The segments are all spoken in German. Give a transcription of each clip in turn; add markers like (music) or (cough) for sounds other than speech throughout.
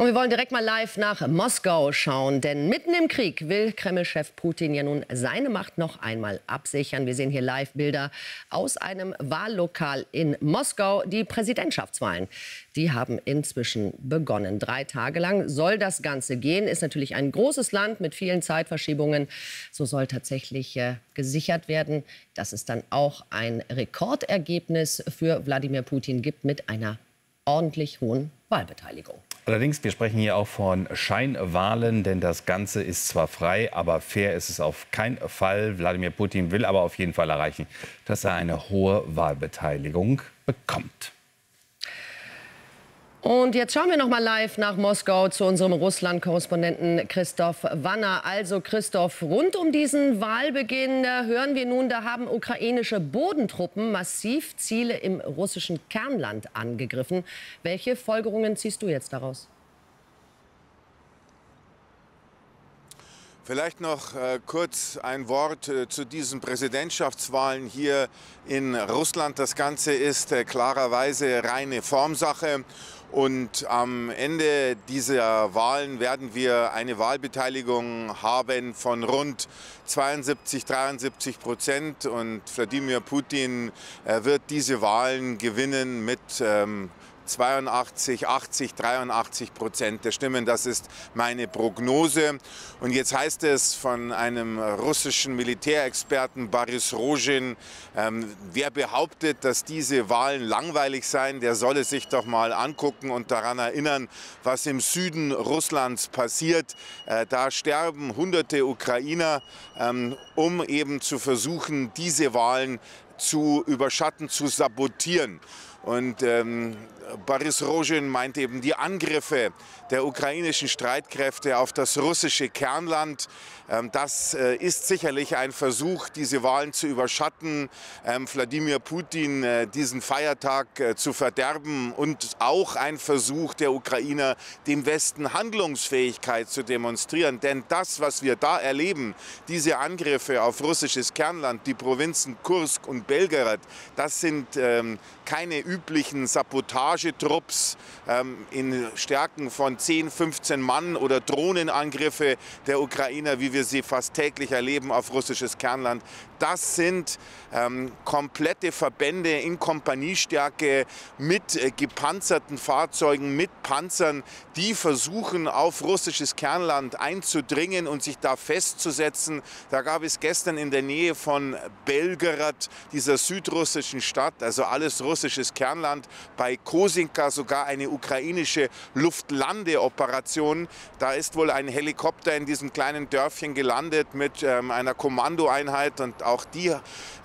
Und wir wollen direkt mal live nach Moskau schauen, denn mitten im Krieg will Kreml-Chef Putin ja nun seine Macht noch einmal absichern. Wir sehen hier Live-Bilder aus einem Wahllokal in Moskau. Die Präsidentschaftswahlen, die haben inzwischen begonnen. Drei Tage lang soll das Ganze gehen. Ist natürlich ein großes Land mit vielen Zeitverschiebungen. So soll tatsächlich äh, gesichert werden, dass es dann auch ein Rekordergebnis für Wladimir Putin gibt mit einer ordentlich hohen Wahlbeteiligung. Allerdings, wir sprechen hier auch von Scheinwahlen, denn das Ganze ist zwar frei, aber fair ist es auf keinen Fall. Wladimir Putin will aber auf jeden Fall erreichen, dass er eine hohe Wahlbeteiligung bekommt. Und jetzt schauen wir noch mal live nach Moskau zu unserem Russland-Korrespondenten Christoph Wanner. Also Christoph, rund um diesen Wahlbeginn äh, hören wir nun, da haben ukrainische Bodentruppen massiv Ziele im russischen Kernland angegriffen. Welche Folgerungen ziehst du jetzt daraus? Vielleicht noch äh, kurz ein Wort äh, zu diesen Präsidentschaftswahlen hier in Russland. Das Ganze ist äh, klarerweise reine Formsache. Und am Ende dieser Wahlen werden wir eine Wahlbeteiligung haben von rund 72, 73 Prozent. Und Wladimir Putin äh, wird diese Wahlen gewinnen mit ähm, 82, 80, 83 Prozent der Stimmen. Das ist meine Prognose. Und jetzt heißt es von einem russischen Militärexperten Boris Rojin, ähm, wer behauptet, dass diese Wahlen langweilig seien, der solle sich doch mal angucken und daran erinnern, was im Süden Russlands passiert. Äh, da sterben hunderte Ukrainer, ähm, um eben zu versuchen, diese Wahlen zu überschatten, zu sabotieren. Und ähm, Boris Rojin meint eben die Angriffe der ukrainischen Streitkräfte auf das russische Kernland. Ähm, das äh, ist sicherlich ein Versuch, diese Wahlen zu überschatten, ähm, Wladimir Putin äh, diesen Feiertag äh, zu verderben und auch ein Versuch der Ukrainer, dem Westen Handlungsfähigkeit zu demonstrieren. Denn das, was wir da erleben, diese Angriffe auf russisches Kernland, die Provinzen Kursk und Belgorod, das sind ähm, keine üblichen Sabotagetrupps in Stärken von 10, 15 Mann oder Drohnenangriffe der Ukrainer, wie wir sie fast täglich erleben auf russisches Kernland. Das sind ähm, komplette Verbände in Kompaniestärke mit äh, gepanzerten Fahrzeugen, mit Panzern, die versuchen, auf russisches Kernland einzudringen und sich da festzusetzen. Da gab es gestern in der Nähe von Belgorod, dieser südrussischen Stadt, also alles russisches Kernland, bei Kosinka sogar eine ukrainische Luftlandeoperation. Da ist wohl ein Helikopter in diesem kleinen Dörfchen gelandet mit ähm, einer Kommandoeinheit und auch die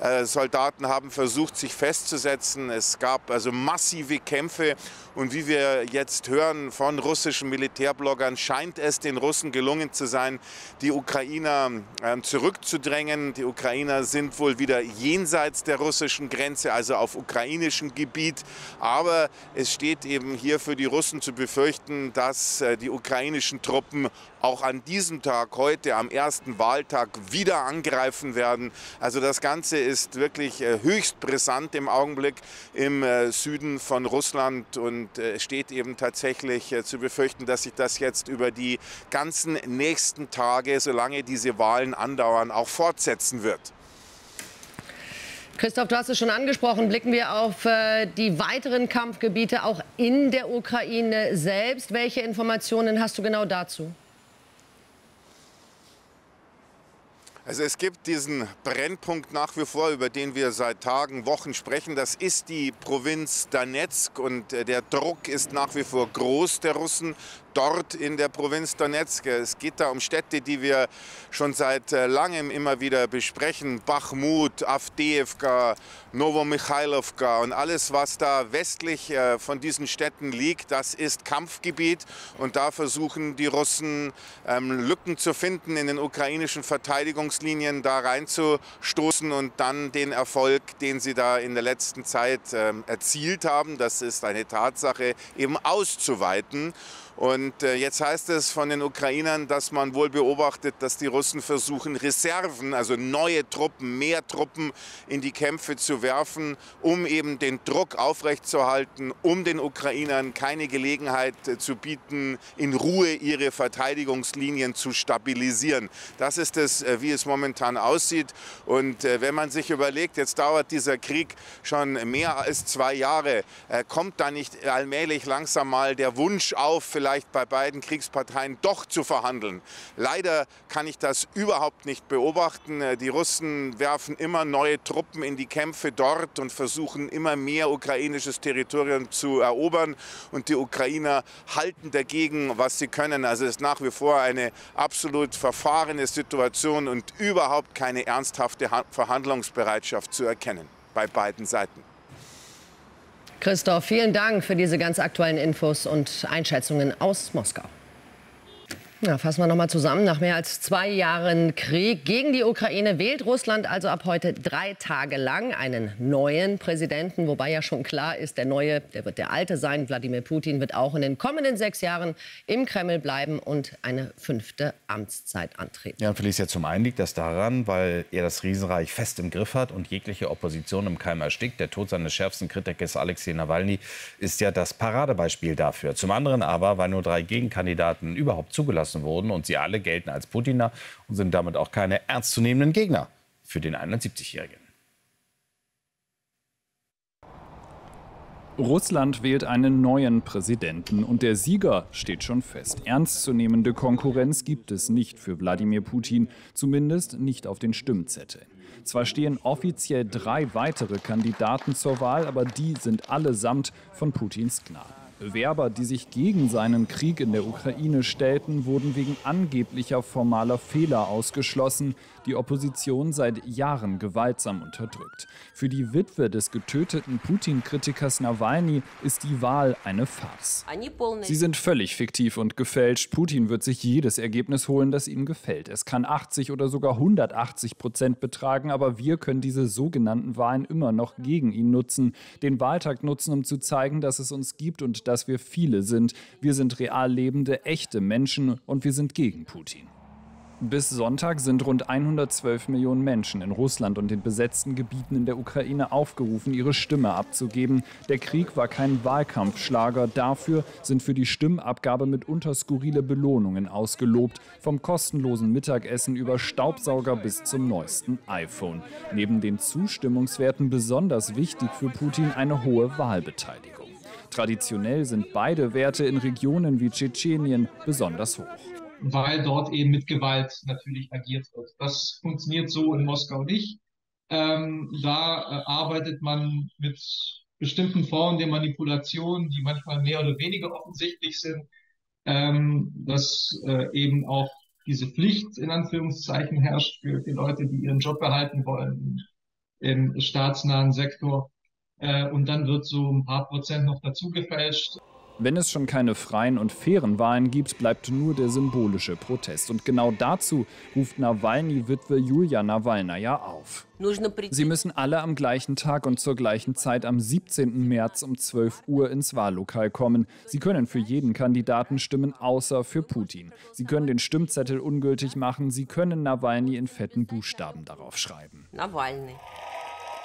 äh, Soldaten haben versucht, sich festzusetzen. Es gab also massive Kämpfe. Und wie wir jetzt hören von russischen Militärbloggern, scheint es den Russen gelungen zu sein, die Ukrainer äh, zurückzudrängen. Die Ukrainer sind wohl wieder jenseits der russischen Grenze, also auf ukrainischem Gebiet. Aber es steht eben hier für die Russen zu befürchten, dass äh, die ukrainischen Truppen auch an diesem Tag, heute am ersten Wahltag, wieder angreifen werden. Also das Ganze ist wirklich äh, höchst brisant im Augenblick im äh, Süden von Russland und es steht eben tatsächlich zu befürchten, dass sich das jetzt über die ganzen nächsten Tage, solange diese Wahlen andauern, auch fortsetzen wird. Christoph, du hast es schon angesprochen. Blicken wir auf äh, die weiteren Kampfgebiete auch in der Ukraine selbst. Welche Informationen hast du genau dazu? Also es gibt diesen Brennpunkt nach wie vor, über den wir seit Tagen, Wochen sprechen. Das ist die Provinz Donetsk und äh, der Druck ist nach wie vor groß der Russen dort in der Provinz Donetsk. Es geht da um Städte, die wir schon seit äh, langem immer wieder besprechen. Bachmut, Avdeevka, Novomichailovka und alles, was da westlich äh, von diesen Städten liegt, das ist Kampfgebiet. Und da versuchen die Russen ähm, Lücken zu finden in den ukrainischen Verteidigungslinien, da reinzustoßen und dann den Erfolg, den sie da in der letzten Zeit ähm, erzielt haben, das ist eine Tatsache, eben auszuweiten. Und äh, jetzt heißt es von den Ukrainern, dass man wohl beobachtet, dass die Russen versuchen, Reserven, also neue Truppen, mehr Truppen in die Kämpfe zu werfen, um eben den Druck aufrechtzuerhalten, um den Ukrainern keine Gelegenheit äh, zu bieten, in Ruhe ihre Verteidigungslinien zu stabilisieren. Das ist es, äh, wie es momentan aussieht. Und wenn man sich überlegt, jetzt dauert dieser Krieg schon mehr als zwei Jahre, kommt da nicht allmählich langsam mal der Wunsch auf, vielleicht bei beiden Kriegsparteien doch zu verhandeln. Leider kann ich das überhaupt nicht beobachten. Die Russen werfen immer neue Truppen in die Kämpfe dort und versuchen immer mehr ukrainisches Territorium zu erobern. Und die Ukrainer halten dagegen, was sie können. Also es ist nach wie vor eine absolut verfahrene Situation und überhaupt keine ernsthafte Verhandlungsbereitschaft zu erkennen bei beiden Seiten. Christoph, vielen Dank für diese ganz aktuellen Infos und Einschätzungen aus Moskau. Ja, fassen wir noch mal zusammen. Nach mehr als zwei Jahren Krieg gegen die Ukraine wählt Russland also ab heute drei Tage lang einen neuen Präsidenten. Wobei ja schon klar ist, der neue, der wird der alte sein. Wladimir Putin wird auch in den kommenden sechs Jahren im Kreml bleiben und eine fünfte Amtszeit antreten. Ja, und Felicia, zum einen liegt das daran, weil er das Riesenreich fest im Griff hat und jegliche Opposition im Keim erstickt. Der Tod seines schärfsten Kritikers Alexei Nawalny ist ja das Paradebeispiel dafür. Zum anderen aber, weil nur drei Gegenkandidaten überhaupt zugelassen erschossen wurden. Und sie alle gelten als Putiner und sind damit auch keine ernstzunehmenden Gegner für den 71-Jährigen. Russland wählt einen neuen Präsidenten und der Sieger steht schon fest. Ernstzunehmende Konkurrenz gibt es nicht für Wladimir Putin, zumindest nicht auf den Stimmzetteln. Zwar stehen offiziell drei weitere Kandidaten zur Wahl, aber die sind allesamt von Putins Gnaden. Bewerber, die sich gegen seinen Krieg in der Ukraine stellten, wurden wegen angeblicher formaler Fehler ausgeschlossen die Opposition seit Jahren gewaltsam unterdrückt. Für die Witwe des getöteten Putin-Kritikers Nawalny ist die Wahl eine Farce. Sie sind völlig fiktiv und gefälscht. Putin wird sich jedes Ergebnis holen, das ihm gefällt. Es kann 80 oder sogar 180 Prozent betragen, aber wir können diese sogenannten Wahlen immer noch gegen ihn nutzen. Den Wahltag nutzen, um zu zeigen, dass es uns gibt und dass wir viele sind. Wir sind real lebende, echte Menschen und wir sind gegen Putin. Bis Sonntag sind rund 112 Millionen Menschen in Russland und den besetzten Gebieten in der Ukraine aufgerufen, ihre Stimme abzugeben. Der Krieg war kein Wahlkampfschlager. Dafür sind für die Stimmabgabe mitunter skurrile Belohnungen ausgelobt. Vom kostenlosen Mittagessen über Staubsauger bis zum neuesten iPhone. Neben den Zustimmungswerten besonders wichtig für Putin eine hohe Wahlbeteiligung. Traditionell sind beide Werte in Regionen wie Tschetschenien besonders hoch weil dort eben mit Gewalt natürlich agiert wird. Das funktioniert so in Moskau nicht. Ähm, da äh, arbeitet man mit bestimmten Formen der Manipulation, die manchmal mehr oder weniger offensichtlich sind, ähm, dass äh, eben auch diese Pflicht in Anführungszeichen herrscht für die Leute, die ihren Job behalten wollen im staatsnahen Sektor. Äh, und dann wird so ein paar Prozent noch dazu gefälscht. Wenn es schon keine freien und fairen Wahlen gibt, bleibt nur der symbolische Protest. Und genau dazu ruft Nawalny-Witwe Julia Nawalnaja auf. Sie müssen alle am gleichen Tag und zur gleichen Zeit am 17. März um 12 Uhr ins Wahllokal kommen. Sie können für jeden Kandidaten stimmen, außer für Putin. Sie können den Stimmzettel ungültig machen. Sie können Nawalny in fetten Buchstaben darauf schreiben. Nawalny.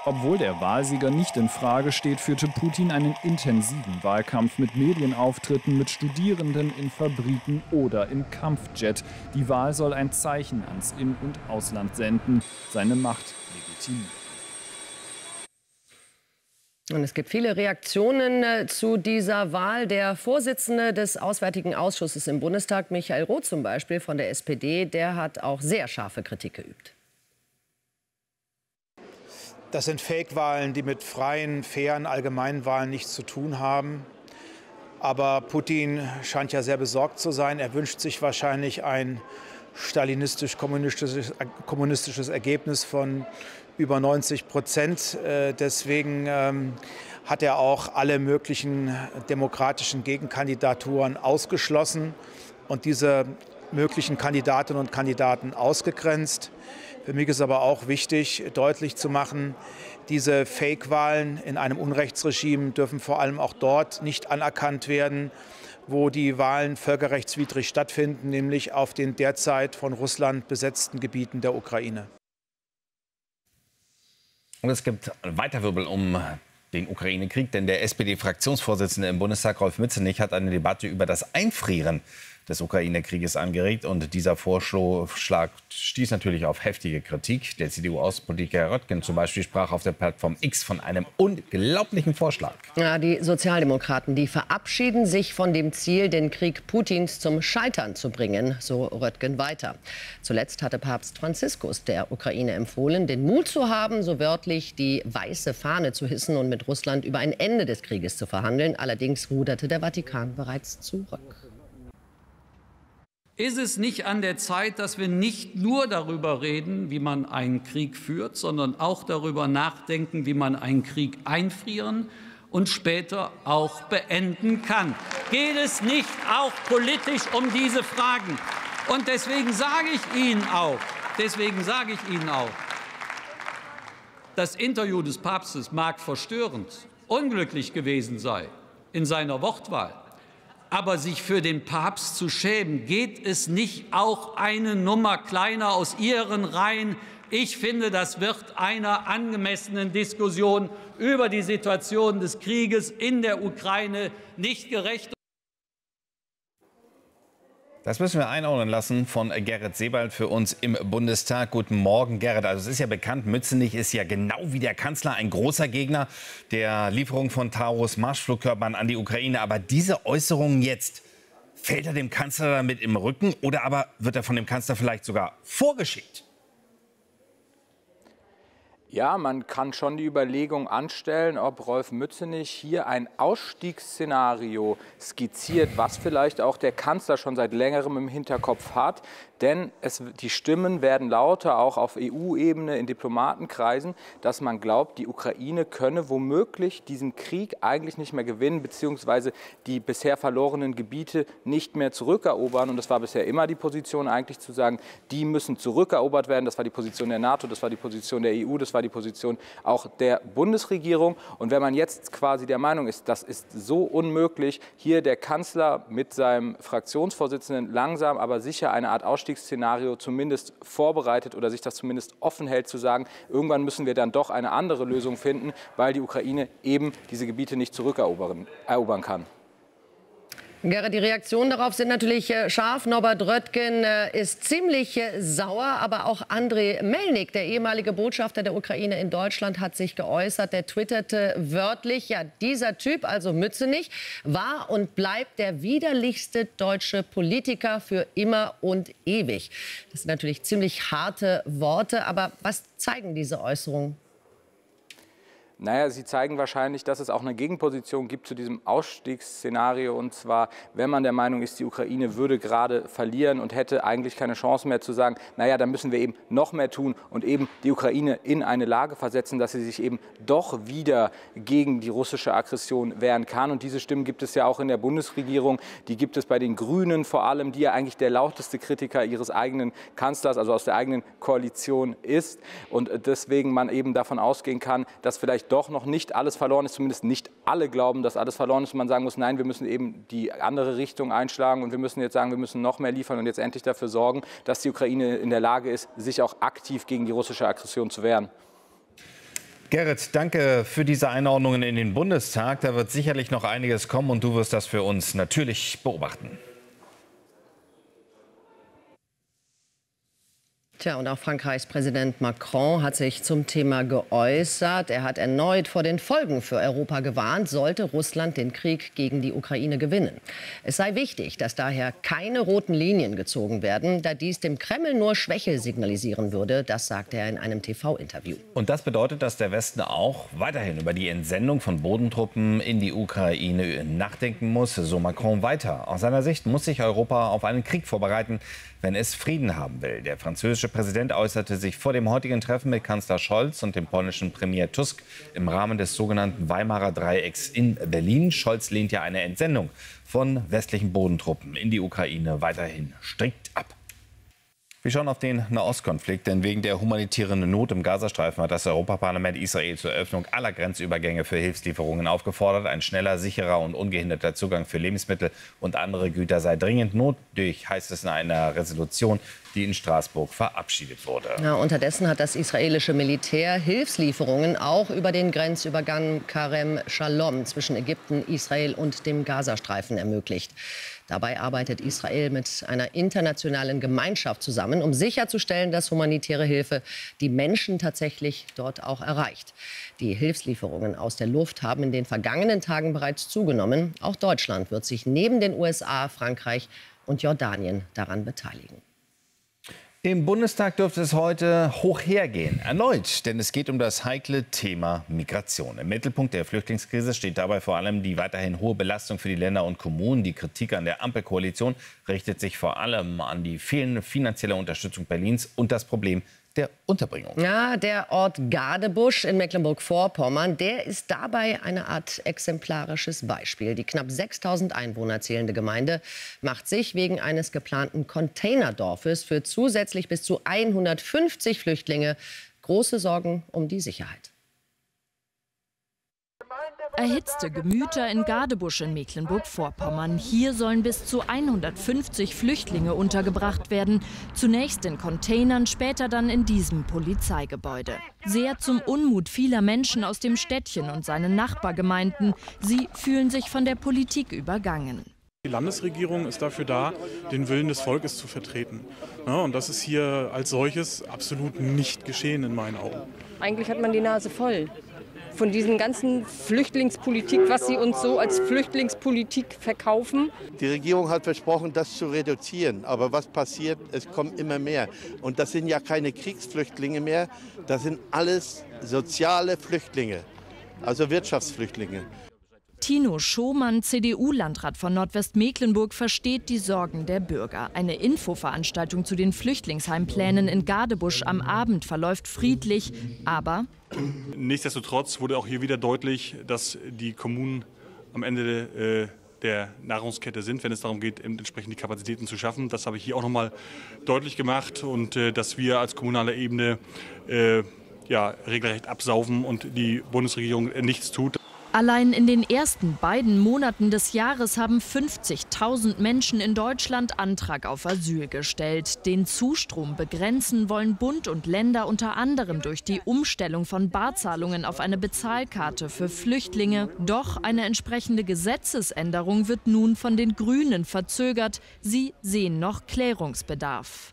Obwohl der Wahlsieger nicht in Frage steht, führte Putin einen intensiven Wahlkampf mit Medienauftritten, mit Studierenden in Fabriken oder im Kampfjet. Die Wahl soll ein Zeichen ans In- und Ausland senden, seine Macht legitimieren. Und es gibt viele Reaktionen äh, zu dieser Wahl. Der Vorsitzende des Auswärtigen Ausschusses im Bundestag, Michael Roth zum Beispiel von der SPD, der hat auch sehr scharfe Kritik geübt. Das sind Fake-Wahlen, die mit freien, fairen Allgemeinwahlen nichts zu tun haben. Aber Putin scheint ja sehr besorgt zu sein. Er wünscht sich wahrscheinlich ein stalinistisch-kommunistisches kommunistisches Ergebnis von über 90 Prozent. Äh, deswegen ähm, hat er auch alle möglichen demokratischen Gegenkandidaturen ausgeschlossen und diese möglichen Kandidatinnen und Kandidaten ausgegrenzt. Für mich ist aber auch wichtig, deutlich zu machen, diese Fake-Wahlen in einem Unrechtsregime dürfen vor allem auch dort nicht anerkannt werden, wo die Wahlen völkerrechtswidrig stattfinden, nämlich auf den derzeit von Russland besetzten Gebieten der Ukraine. Und es gibt Weiterwirbel um den Ukraine-Krieg, denn der SPD-Fraktionsvorsitzende im Bundestag, Rolf Mützenich, hat eine Debatte über das Einfrieren des Ukraine-Krieges angeregt. Und dieser Vorschlag stieß natürlich auf heftige Kritik. Der CDU-Außenpolitiker Röttgen zum Beispiel sprach auf der Plattform X von einem unglaublichen Vorschlag. Ja, die Sozialdemokraten, die verabschieden sich von dem Ziel, den Krieg Putins zum Scheitern zu bringen, so Röttgen weiter. Zuletzt hatte Papst Franziskus der Ukraine empfohlen, den Mut zu haben, so wörtlich die weiße Fahne zu hissen und mit Russland über ein Ende des Krieges zu verhandeln. Allerdings ruderte der Vatikan bereits zurück. Ist es nicht an der Zeit, dass wir nicht nur darüber reden, wie man einen Krieg führt, sondern auch darüber nachdenken, wie man einen Krieg einfrieren und später auch beenden kann? Geht es nicht auch politisch um diese Fragen? Und deswegen sage ich Ihnen auch, deswegen sage ich Ihnen auch, das Interview des Papstes mag verstörend, unglücklich gewesen sein in seiner Wortwahl. Aber sich für den Papst zu schämen, geht es nicht auch eine Nummer kleiner aus Ihren Reihen? Ich finde, das wird einer angemessenen Diskussion über die Situation des Krieges in der Ukraine nicht gerecht. Das müssen wir einordnen lassen von Gerrit Sebald für uns im Bundestag. Guten Morgen, Gerrit. Also es ist ja bekannt, Mützenich ist ja genau wie der Kanzler ein großer Gegner der Lieferung von Taurus Marschflugkörpern an die Ukraine. Aber diese Äußerungen jetzt, fällt er dem Kanzler damit im Rücken oder aber wird er von dem Kanzler vielleicht sogar vorgeschickt? Ja, man kann schon die Überlegung anstellen, ob Rolf Mützenich hier ein Ausstiegsszenario skizziert, was vielleicht auch der Kanzler schon seit längerem im Hinterkopf hat. Denn es, die Stimmen werden lauter, auch auf EU-Ebene, in Diplomatenkreisen, dass man glaubt, die Ukraine könne womöglich diesen Krieg eigentlich nicht mehr gewinnen, beziehungsweise die bisher verlorenen Gebiete nicht mehr zurückerobern. Und das war bisher immer die Position, eigentlich zu sagen, die müssen zurückerobert werden. Das war die Position der NATO, das war die Position der EU, das war die Position auch der Bundesregierung. Und wenn man jetzt quasi der Meinung ist, das ist so unmöglich, hier der Kanzler mit seinem Fraktionsvorsitzenden langsam, aber sicher eine Art Ausstieg Ausstiegsszenario zumindest vorbereitet oder sich das zumindest offen hält, zu sagen, irgendwann müssen wir dann doch eine andere Lösung finden, weil die Ukraine eben diese Gebiete nicht zurückerobern erobern kann. Gerrit, die Reaktionen darauf sind natürlich äh, scharf. Norbert Röttgen äh, ist ziemlich äh, sauer, aber auch Andrei Melnik, der ehemalige Botschafter der Ukraine in Deutschland, hat sich geäußert. Der twitterte wörtlich, ja, dieser Typ, also Mützenich, war und bleibt der widerlichste deutsche Politiker für immer und ewig. Das sind natürlich ziemlich harte Worte, aber was zeigen diese Äußerungen? Naja, sie zeigen wahrscheinlich, dass es auch eine Gegenposition gibt zu diesem Ausstiegsszenario. Und zwar, wenn man der Meinung ist, die Ukraine würde gerade verlieren und hätte eigentlich keine Chance mehr zu sagen, naja, dann müssen wir eben noch mehr tun und eben die Ukraine in eine Lage versetzen, dass sie sich eben doch wieder gegen die russische Aggression wehren kann. Und diese Stimmen gibt es ja auch in der Bundesregierung. Die gibt es bei den Grünen vor allem, die ja eigentlich der lauteste Kritiker ihres eigenen Kanzlers, also aus der eigenen Koalition ist. Und deswegen man eben davon ausgehen kann, dass vielleicht doch noch nicht alles verloren ist, zumindest nicht alle glauben, dass alles verloren ist und man sagen muss, nein, wir müssen eben die andere Richtung einschlagen und wir müssen jetzt sagen, wir müssen noch mehr liefern und jetzt endlich dafür sorgen, dass die Ukraine in der Lage ist, sich auch aktiv gegen die russische Aggression zu wehren. Gerrit, danke für diese Einordnungen in den Bundestag. Da wird sicherlich noch einiges kommen und du wirst das für uns natürlich beobachten. Tja, und auch Frankreichs Präsident Macron hat sich zum Thema geäußert. Er hat erneut vor den Folgen für Europa gewarnt, sollte Russland den Krieg gegen die Ukraine gewinnen. Es sei wichtig, dass daher keine roten Linien gezogen werden, da dies dem Kreml nur Schwäche signalisieren würde. Das sagte er in einem TV-Interview. Und das bedeutet, dass der Westen auch weiterhin über die Entsendung von Bodentruppen in die Ukraine nachdenken muss, so Macron weiter. Aus seiner Sicht muss sich Europa auf einen Krieg vorbereiten, wenn es Frieden haben will. Der französische Präsident äußerte sich vor dem heutigen Treffen mit Kanzler Scholz und dem polnischen Premier Tusk im Rahmen des sogenannten Weimarer Dreiecks in Berlin. Scholz lehnt ja eine Entsendung von westlichen Bodentruppen in die Ukraine weiterhin strikt ab. Wir schauen auf den Nahostkonflikt, denn wegen der humanitären Not im Gazastreifen hat das Europaparlament Israel zur Eröffnung aller Grenzübergänge für Hilfslieferungen aufgefordert. Ein schneller, sicherer und ungehinderter Zugang für Lebensmittel und andere Güter sei dringend notwendig, heißt es in einer Resolution, die in Straßburg verabschiedet wurde. Ja, unterdessen hat das israelische Militär Hilfslieferungen auch über den Grenzübergang Karem Shalom zwischen Ägypten, Israel und dem Gazastreifen ermöglicht. Dabei arbeitet Israel mit einer internationalen Gemeinschaft zusammen, um sicherzustellen, dass humanitäre Hilfe die Menschen tatsächlich dort auch erreicht. Die Hilfslieferungen aus der Luft haben in den vergangenen Tagen bereits zugenommen. Auch Deutschland wird sich neben den USA, Frankreich und Jordanien daran beteiligen. Im Bundestag dürfte es heute hoch hergehen. Erneut, denn es geht um das heikle Thema Migration. Im Mittelpunkt der Flüchtlingskrise steht dabei vor allem die weiterhin hohe Belastung für die Länder und Kommunen. Die Kritik an der Ampelkoalition richtet sich vor allem an die fehlende finanzielle Unterstützung Berlins und das Problem der Unterbringung. Ja, der Ort Gadebusch in Mecklenburg-Vorpommern, der ist dabei eine Art exemplarisches Beispiel. Die knapp 6000 Einwohner zählende Gemeinde macht sich wegen eines geplanten Containerdorfes für zusätzlich bis zu 150 Flüchtlinge große Sorgen um die Sicherheit. Erhitzte Gemüter in Gadebusch in Mecklenburg-Vorpommern. Hier sollen bis zu 150 Flüchtlinge untergebracht werden. Zunächst in Containern, später dann in diesem Polizeigebäude. Sehr zum Unmut vieler Menschen aus dem Städtchen und seinen Nachbargemeinden. Sie fühlen sich von der Politik übergangen. Die Landesregierung ist dafür da, den Willen des Volkes zu vertreten. Ja, und das ist hier als solches absolut nicht geschehen in meinen Augen. Eigentlich hat man die Nase voll von diesen ganzen Flüchtlingspolitik, was sie uns so als Flüchtlingspolitik verkaufen. Die Regierung hat versprochen, das zu reduzieren. Aber was passiert? Es kommen immer mehr. Und das sind ja keine Kriegsflüchtlinge mehr, das sind alles soziale Flüchtlinge, also Wirtschaftsflüchtlinge. Tino Schomann, CDU-Landrat von Nordwestmecklenburg, versteht die Sorgen der Bürger. Eine Infoveranstaltung zu den Flüchtlingsheimplänen in Gadebusch am Abend verläuft friedlich, aber Nichtsdestotrotz wurde auch hier wieder deutlich, dass die Kommunen am Ende äh, der Nahrungskette sind, wenn es darum geht, entsprechend die Kapazitäten zu schaffen. Das habe ich hier auch noch mal deutlich gemacht und äh, dass wir als kommunale Ebene äh, ja, regelrecht absaufen und die Bundesregierung nichts tut. Allein in den ersten beiden Monaten des Jahres haben 50.000 Menschen in Deutschland Antrag auf Asyl gestellt. Den Zustrom begrenzen wollen Bund und Länder unter anderem durch die Umstellung von Barzahlungen auf eine Bezahlkarte für Flüchtlinge. Doch eine entsprechende Gesetzesänderung wird nun von den Grünen verzögert. Sie sehen noch Klärungsbedarf.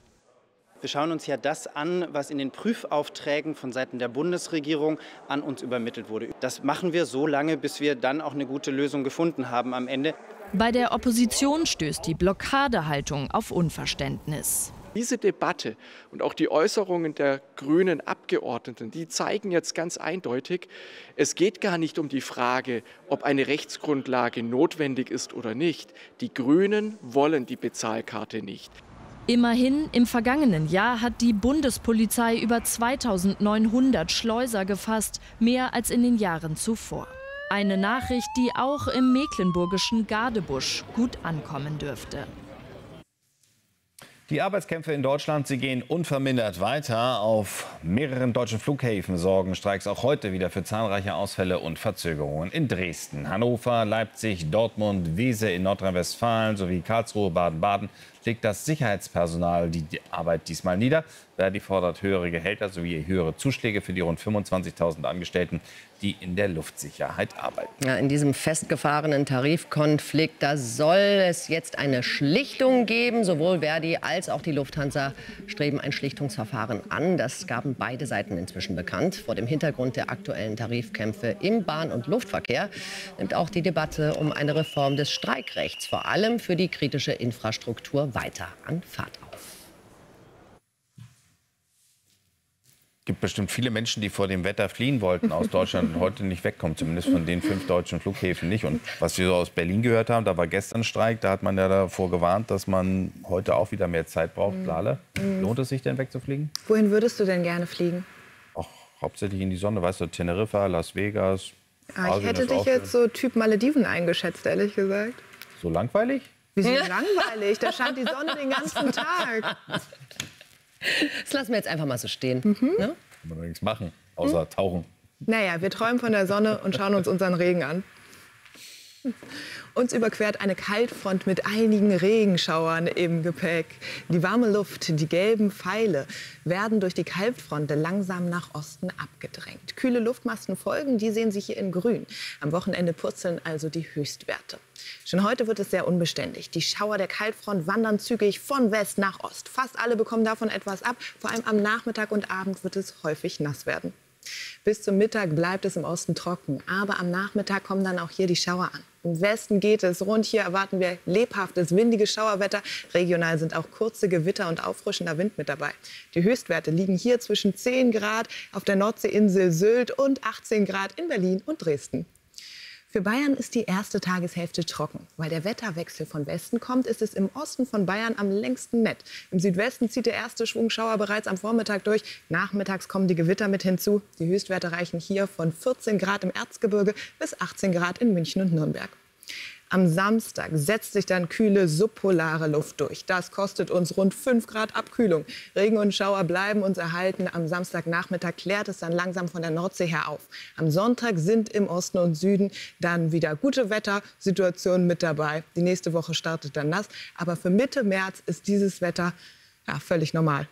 Wir schauen uns ja das an, was in den Prüfaufträgen von Seiten der Bundesregierung an uns übermittelt wurde. Das machen wir so lange, bis wir dann auch eine gute Lösung gefunden haben am Ende. Bei der Opposition stößt die Blockadehaltung auf Unverständnis. Diese Debatte und auch die Äußerungen der grünen Abgeordneten, die zeigen jetzt ganz eindeutig, es geht gar nicht um die Frage, ob eine Rechtsgrundlage notwendig ist oder nicht. Die Grünen wollen die Bezahlkarte nicht. Immerhin, im vergangenen Jahr hat die Bundespolizei über 2900 Schleuser gefasst, mehr als in den Jahren zuvor. Eine Nachricht, die auch im mecklenburgischen Gadebusch gut ankommen dürfte. Die Arbeitskämpfe in Deutschland, sie gehen unvermindert weiter. Auf mehreren deutschen Flughäfen sorgen Streiks auch heute wieder für zahlreiche Ausfälle und Verzögerungen. In Dresden, Hannover, Leipzig, Dortmund, Wese in Nordrhein-Westfalen sowie Karlsruhe, Baden-Baden legt das Sicherheitspersonal die Arbeit diesmal nieder. Verdi fordert höhere Gehälter sowie höhere Zuschläge für die rund 25.000 Angestellten, die in der Luftsicherheit arbeiten. Ja, in diesem festgefahrenen Tarifkonflikt da soll es jetzt eine Schlichtung geben. Sowohl Verdi als auch die Lufthansa streben ein Schlichtungsverfahren an. Das gaben beide Seiten inzwischen bekannt. Vor dem Hintergrund der aktuellen Tarifkämpfe im Bahn- und Luftverkehr nimmt auch die Debatte um eine Reform des Streikrechts, vor allem für die kritische Infrastruktur, weiter an Fahrt auf. Es gibt bestimmt viele Menschen, die vor dem Wetter fliehen wollten aus Deutschland und heute nicht wegkommen, zumindest von den fünf deutschen Flughäfen nicht. Und was wir so aus Berlin gehört haben, da war gestern Streik, da hat man ja davor gewarnt, dass man heute auch wieder mehr Zeit braucht. Lale, Mhm. lohnt es sich denn wegzufliegen? Wohin würdest du denn gerne fliegen? Auch hauptsächlich in die Sonne, weißt du, Teneriffa, Las Vegas. Ah, ich Asien hätte dich jetzt so Typ Malediven eingeschätzt, ehrlich gesagt. So langweilig? Wieso langweilig? Da scheint die Sonne den ganzen (laughs) Tag. Das lassen wir jetzt einfach mal so stehen. Mhm. Ne? Kann man doch nichts machen, außer Hm? tauchen. Naja, wir träumen von der Sonne und schauen uns unseren Regen an. Uns überquert eine Kaltfront mit einigen Regenschauern im Gepäck. Die warme Luft, die gelben Pfeile werden durch die Kaltfront langsam nach Osten abgedrängt. Kühle Luftmassen folgen, die sehen Sie hier in grün. Am Wochenende purzeln also die Höchstwerte. Schon heute wird es sehr unbeständig. Die Schauer der Kaltfront wandern zügig von West nach Ost. Fast alle bekommen davon etwas ab. Vor allem am Nachmittag und Abend wird es häufig nass werden. Bis zum Mittag bleibt es im Osten trocken, aber am Nachmittag kommen dann auch hier die Schauer an. Im Westen geht es rund. Hier erwarten wir lebhaftes, windiges Schauerwetter. Regional sind auch kurze Gewitter und auffrischender Wind mit dabei. Die Höchstwerte liegen hier zwischen 10 Grad auf der Nordseeinsel Sylt und 18 Grad in Berlin und Dresden. Für Bayern ist die erste Tageshälfte trocken. Weil der Wetterwechsel von Westen kommt, ist es im Osten von Bayern am längsten nett. Im Südwesten zieht der erste Schwungschauer bereits am Vormittag durch. Nachmittags kommen die Gewitter mit hinzu. Die Höchstwerte reichen hier von 14 Grad im Erzgebirge bis 18 Grad in München und Nürnberg. Am Samstag setzt sich dann kühle subpolare Luft durch. Das kostet uns rund 5 Grad Abkühlung. Regen und Schauer bleiben uns erhalten. Am Samstagnachmittag klärt es dann langsam von der Nordsee her auf. Am Sonntag sind im Osten und Süden dann wieder gute Wettersituationen mit dabei. Die nächste Woche startet dann nass. Aber für Mitte März ist dieses Wetter ja, völlig normal.